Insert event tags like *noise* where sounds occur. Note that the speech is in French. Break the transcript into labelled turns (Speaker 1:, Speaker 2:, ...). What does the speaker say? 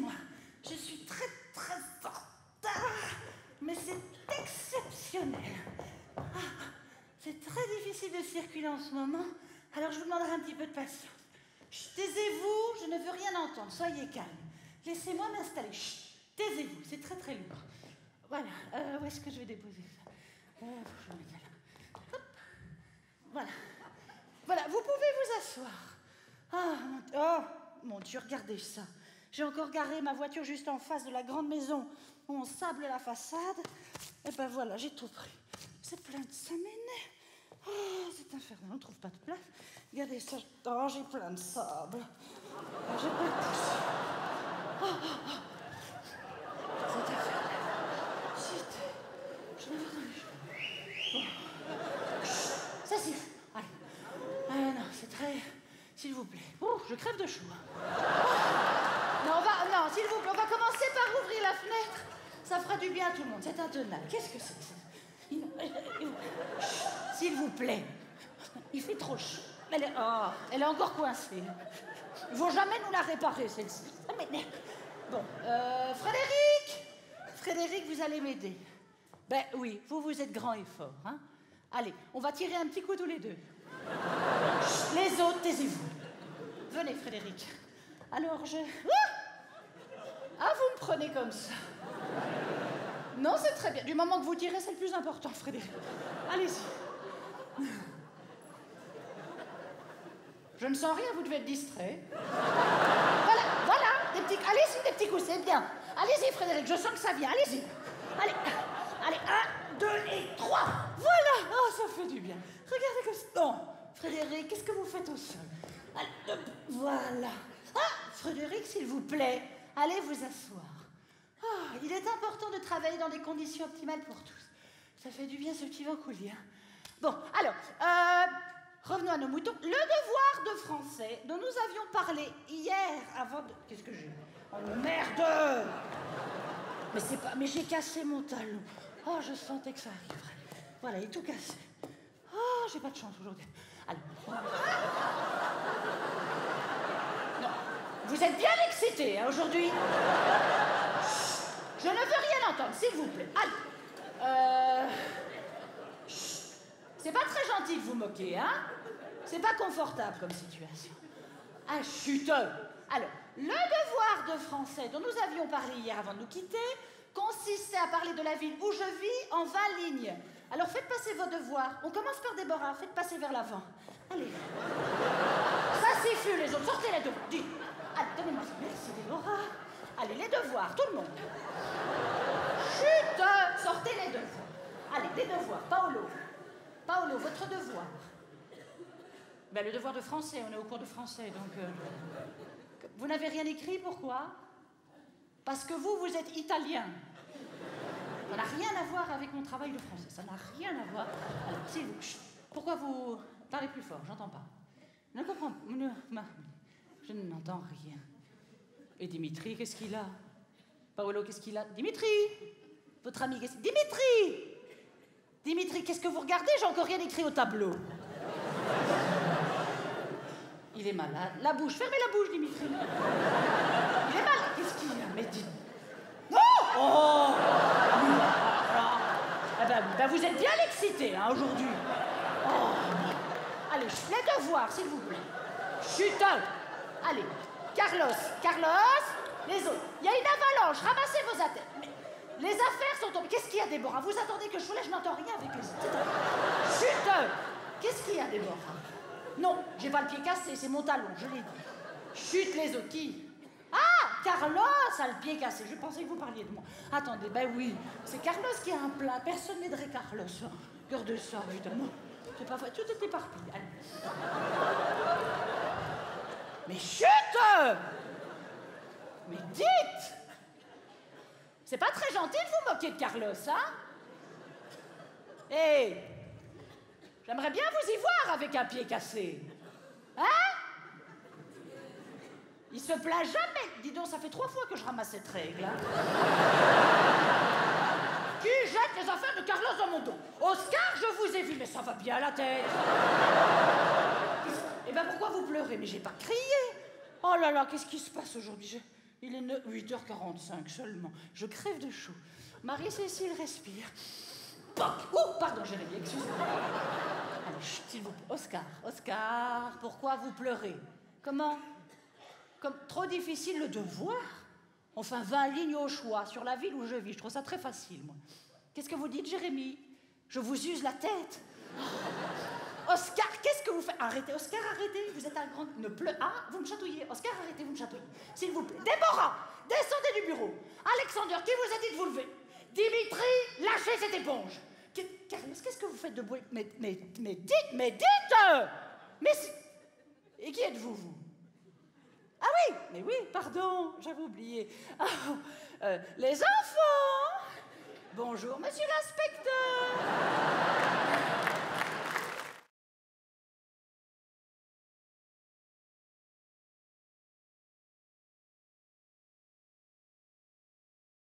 Speaker 1: excusez-moi. Je suis très très retard, mais c'est exceptionnel. Ah, c'est très difficile de circuler en ce moment, alors je vous demanderai un petit peu de patience. Taisez-vous, je ne veux rien entendre, soyez calme. Laissez-moi m'installer. Taisez-vous, c'est très très lourd. Voilà, euh, où est-ce que je vais déposer ça? Euh, je vais. Hop. Voilà. Voilà, vous pouvez vous asseoir. Ah, oh, mon Dieu, regardez ça. J'ai encore garé ma voiture juste en face de la grande maison où on sable la façade. Et ben voilà, j'ai tout pris. C'est plein de m'énerve. Oh, c'est infernal, on ne trouve pas de place. Regardez ça. Oh, j'ai plein de sable. Oh, j'ai plein de poussière. Oh, oh, oh. C'est infernal. Zut. Je. Bon. Chut, Ça suffit. Allez. Ah non, c'est très... S'il vous plaît. Oh, je crève de chaud. Non, on va... Non, s'il vous plaît, on va commencer par ouvrir la fenêtre. Ça fera du bien à tout le monde. C'est intenable. Qu'est-ce que c'est que ça S'il vous plaît. Il fait trop chaud. Elle est... Oh, elle est encore coincée. Ils vont jamais nous la réparer, celle-ci. Ça m'énerve. Bon, euh, Frédéric Frédéric, vous allez m'aider. Ben oui, vous, vous êtes grand et fort. Hein Allez, on va tirer un petit coup tous les deux. Les autres, taisez-vous. Venez, Frédéric. Alors, je... Ah vous me prenez comme ça. Non, c'est très bien. Du moment que vous tirez, c'est le plus important, Frédéric. Allez-y. Je ne sens rien, vous devez être distrait. Voilà, voilà, des petits... Allez-y, des petits coups, c'est bien. Allez-y, Frédéric, je sens que ça vient. Allez-y. Allez, allez, un, deux et trois. Voilà. Oh, ça fait du bien. Regardez ça. Non, Frédéric, qu'est-ce que vous faites au sol? Allez, voilà. Ah, Frédéric, s'il vous plaît, allez vous asseoir. Ah, il est important de travailler dans des conditions optimales pour tous. Ça fait du bien ce petit vent coulis, hein. Bon, alors, euh, revenons à nos moutons. Le devoir de français dont nous avions parlé hier avant de... Qu'est-ce que j'ai Oh merde Mais c'est pas... Mais j'ai cassé mon talon. Oh, je sentais que ça arriverait. Voilà, il est tout cassé. Oh, j'ai pas de chance aujourd'hui. Alors... Vous êtes bien excités hein, aujourd'hui je ne veux rien entendre, s'il vous plaît. Allez. Euh... C'est pas très gentil de vous moquer, hein C'est pas confortable comme situation. Ah, chut Alors, le devoir de français dont nous avions parlé hier avant de nous quitter consistait à parler de la ville où je vis en 20 lignes. Alors faites passer vos devoirs. On commence par Déborah, faites passer vers l'avant. Allez. Ça suffit les autres, sortez les devoirs. Dites. Allez, donnez-moi ça. Merci Déborah. Allez, les devoirs, tout le monde. Chut Sortez les devoirs. Allez, des devoirs. Paolo. Paolo, votre devoir. Ben, le devoir de français, on est au cours de français, donc... euh, Vous n'avez rien écrit, pourquoi? Parce que vous, vous êtes italien. Ça n'a rien à voir avec mon travail de français, ça n'a rien à voir. Alors. Pourquoi vous... Parlez plus fort, j'entends pas. Je ne comprends... ma- Je n'entends rien. Et Dimitri, qu'est-ce qu'il a? Paolo, qu'est-ce qu'il a? Dimitri Votre ami, qu'est-ce Dimitri Dimitri, qu'est-ce que vous regardez? J'ai encore rien écrit au tableau. Il est malade. La bouche, fermez la bouche, Dimitri. Il est malade. Qu'est-ce qu'il a? Mais dites. Oh Eh ben, ben, vous êtes bien excité hein, aujourd'hui. Oh. Allez, les devoirs, s'il vous plaît. Chut Allez, Carlos, Carlos, les autres. Il y a une avalanche, ramassez vos affaires. Les affaires sont tombées. Qu'est-ce qu'il y a, Déborah? Vous attendez que je vous laisse, je n'entends rien avec les autres. Chut Qu'est-ce qu'il y a, Déborah? Non, j'ai pas le pied cassé, c'est mon talon, je l'ai dit. Chut, les autres, qui? Ah Carlos a le pied cassé. Je pensais que vous parliez de moi. Attendez, ben oui, c'est Carlos qui a un plat. Personne n'aiderait Carlos. Regardez ça, évidemment. C'est pas vrai, tout est éparpillé. Allez. Mais chut Mais dites C'est pas très gentil de vous moquer de Carlos, hein Hé J'aimerais bien vous y voir avec un pied cassé. Hein? Il se plaint jamais. Dis donc, ça fait trois fois que je ramasse cette règle. hein. Qui jette les affaires de Carlos dans mon dos? Oscar, je vous ai vu, mais ça va bien à la tête. Eh ben pourquoi vous pleurez? Mais j'ai pas crié. Oh là là, qu'est-ce qui se passe aujourd'hui? Il est 8h45 seulement. Je crève de chaud. Marie-Cécile respire. Oh, pardon, Jérémy, excusez-moi. Allez, s'il vous plaît. Oscar, Oscar, pourquoi vous pleurez? Comment? Comme trop difficile le devoir Enfin, 20 lignes au choix sur la ville où je vis. Je trouve ça très facile, moi. Qu'est-ce que vous dites, Jérémy? Je vous use la tête. *laughs* Oscar, qu'est-ce que vous faites? Arrêtez, Oscar, arrêtez. Vous êtes un grand. Ne pleu. Ah, vous me chatouillez. Oscar, arrêtez, vous me chatouillez. S'il vous plaît. Déborah, descendez du bureau. Alexander, qui vous a dit de vous lever? Dimitri, lâchez cette éponge. Carlos, qu'est-ce que vous faites de bruit? Mais, dites, mais dites Mais Et qui êtes-vous, vous? Oui, mais oui, pardon, j'avais oublié. *laughs* Euh, les enfants Bonjour, monsieur l'inspecteur